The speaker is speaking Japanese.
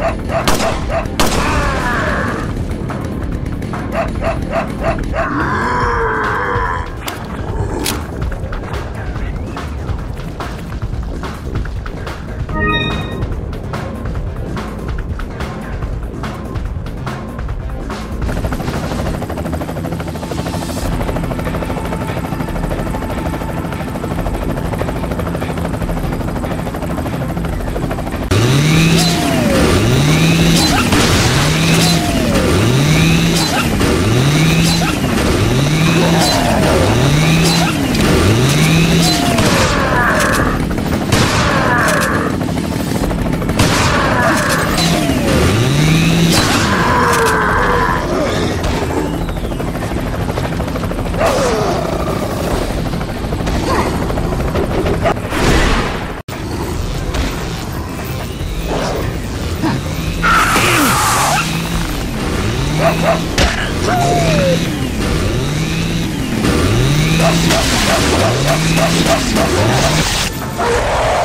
Ha ha ha! Let's go!